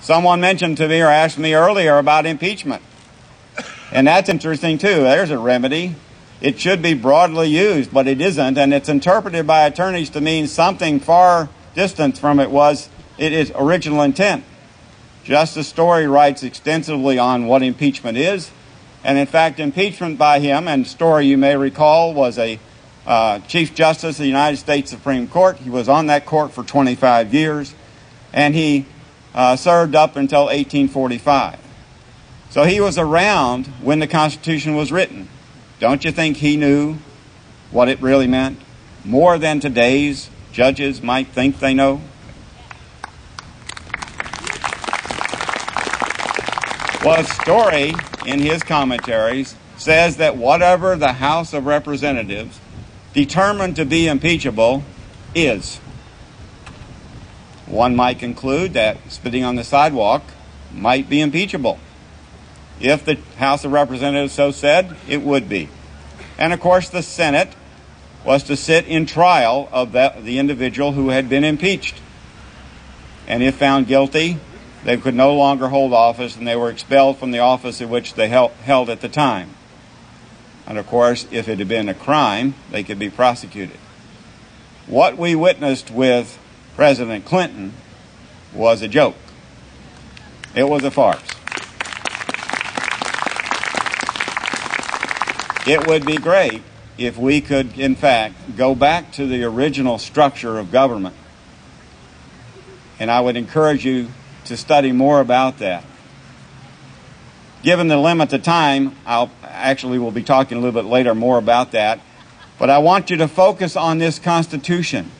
Someone mentioned to me or asked me earlier about impeachment. And that's interesting too. There's a remedy. It should be broadly used, but it isn't, and it's interpreted by attorneys to mean something far distant from it was its original intent. Justice Story writes extensively on what impeachment is, and in fact, impeachment by him, and Story, you may recall, was a uh, Chief Justice of the United States Supreme Court. He was on that court for 25 years, and he uh, served up until 1845. So he was around when the Constitution was written. Don't you think he knew what it really meant? More than today's judges might think they know? Well, Story, in his commentaries, says that whatever the House of Representatives determined to be impeachable is. One might conclude that spitting on the sidewalk might be impeachable. If the House of Representatives so said, it would be. And of course, the Senate was to sit in trial of the individual who had been impeached. And if found guilty, they could no longer hold office and they were expelled from the office in which they held, held at the time. And of course, if it had been a crime, they could be prosecuted. What we witnessed with President Clinton was a joke. It was a farce. It would be great if we could, in fact, go back to the original structure of government. And I would encourage you to study more about that. Given the limit of time, I'll actually we'll be talking a little bit later more about that. But I want you to focus on this Constitution.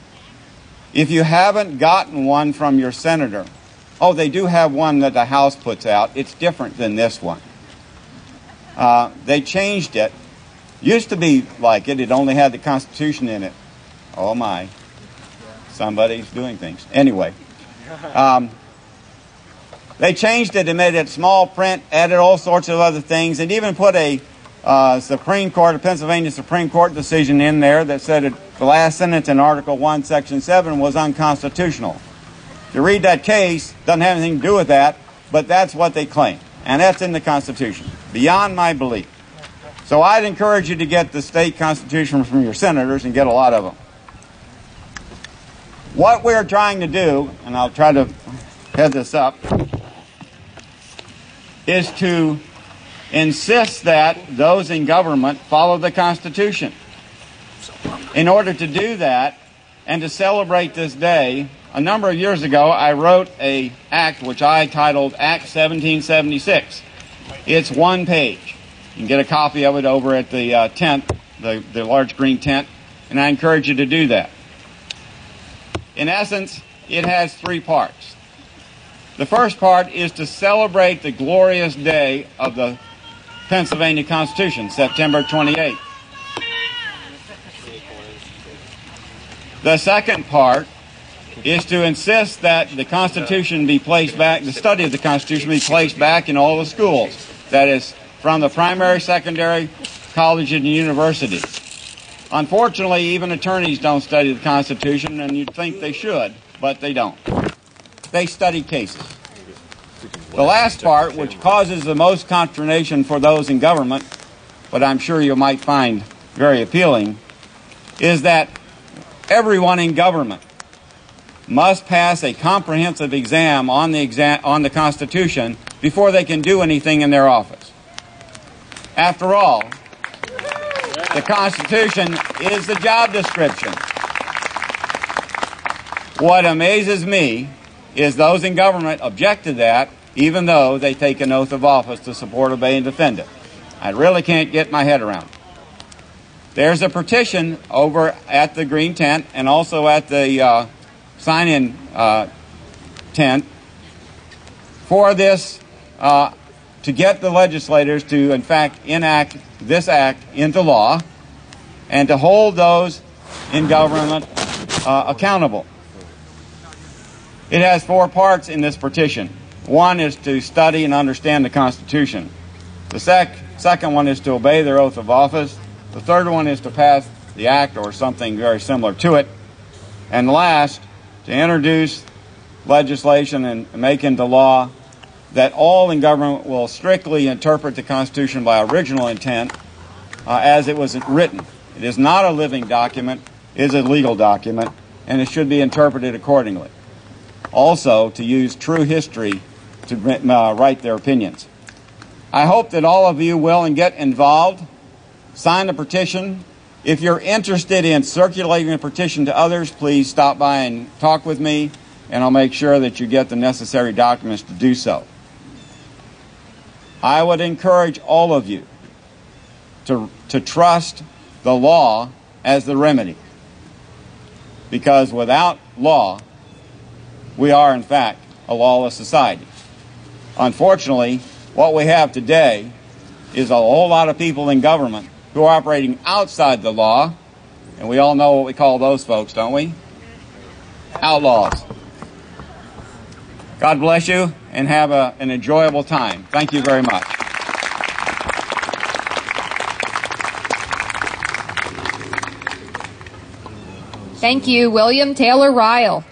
If you haven't gotten one from your senator, oh, they do have one that the House puts out. It's different than this one. Uh, they changed it Used to be like it, it only had the Constitution in it. Oh my. Somebody's doing things. Anyway, um, they changed it and made it small print, added all sorts of other things, and even put a uh, Supreme Court, a Pennsylvania Supreme Court decision in there that said the last sentence in Article 1, Section 7 was unconstitutional. You read that case, doesn't have anything to do with that, but that's what they claim. And that's in the Constitution. Beyond my belief. So I'd encourage you to get the state constitution from your senators and get a lot of them. What we're trying to do, and I'll try to head this up, is to insist that those in government follow the Constitution. In order to do that and to celebrate this day, a number of years ago I wrote a act which I titled Act 1776. It's one page. You can get a copy of it over at the uh, tent, the, the large green tent, and I encourage you to do that. In essence, it has three parts. The first part is to celebrate the glorious day of the Pennsylvania Constitution, September 28th. The second part is to insist that the Constitution be placed back, the study of the Constitution be placed back in all the schools. That is, from the primary, secondary, college, and university. Unfortunately, even attorneys don't study the Constitution, and you'd think they should, but they don't. They study cases. The last part, which causes the most consternation for those in government, but I'm sure you might find very appealing, is that everyone in government must pass a comprehensive exam on the, exam, on the Constitution before they can do anything in their office. After all, the Constitution is the job description. What amazes me is those in government object to that, even though they take an oath of office to support, obey, and defend it. I really can't get my head around. There's a petition over at the green tent and also at the uh, sign-in uh, tent for this uh, to get the legislators to, in fact, enact this act into law and to hold those in government uh, accountable. It has four parts in this petition. One is to study and understand the Constitution. The sec- second one is to obey their oath of office. The third one is to pass the act or something very similar to it. And last, to introduce legislation and make into law that all in government will strictly interpret the Constitution by original intent uh, as it was written. It is not a living document, it is a legal document, and it should be interpreted accordingly. Also, to use true history to uh, write their opinions. I hope that all of you will and get involved, sign the petition. If you're interested in circulating the petition to others, please stop by and talk with me, and I'll make sure that you get the necessary documents to do so. I would encourage all of you to, to trust the law as the remedy. Because without law, we are, in fact, a lawless society. Unfortunately, what we have today is a whole lot of people in government who are operating outside the law, and we all know what we call those folks, don't we? Outlaws. God bless you and have a, an enjoyable time. Thank you very much. Thank you, William Taylor Reil.